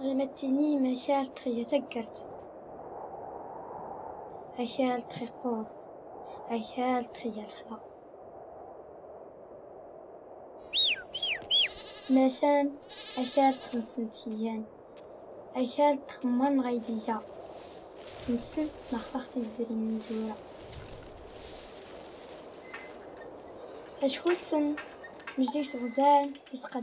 تغيمتني مشال تخي تقرت أشال تخي قور أشال تخي الخلا ماشان أشال تخمسنتيان أشال تخمن غيديا نسن نخفخت الزرين نزورا أشخو السن مجديس غزال يسقى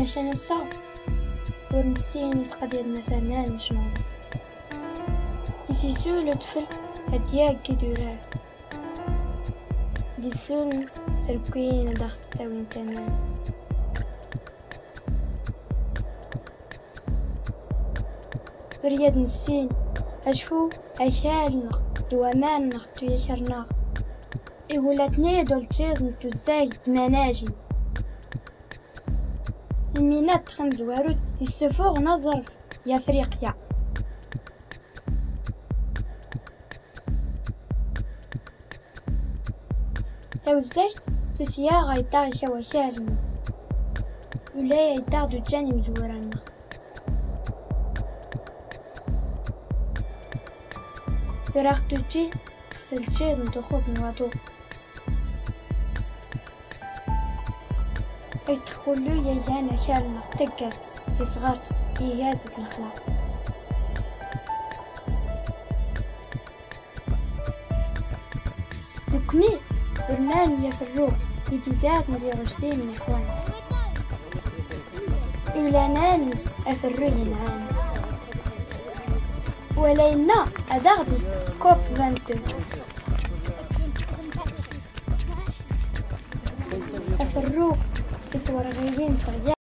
مشان الصعب ورنسين يسقى ديالنا فنان شنو يسيسو لطفل هدياك كدورار ديسون تركوين داخل ستاوين تمام برياد نسين أشهو أشالنا دوامان نختو يشرنا إيولاتني دول تشيغ نتوزاج مناجي المينات خمس وارود يسفوغ نظر يا فريقيا توزجت تسيا غيطار شوا شارنا ولا دو جاني مزورانا فراغ تجي خسلتشي ندخل نواتو يدخلوا يا جانا شارنا تقرت يصغرت إيادة الأخلاق. ركني برنان يفرو يتزاد مدي غشتين من إخوان إولاناني أفرو ينعاني ولينا أدغدي كوب فانتو. أفرو It's what I'm going to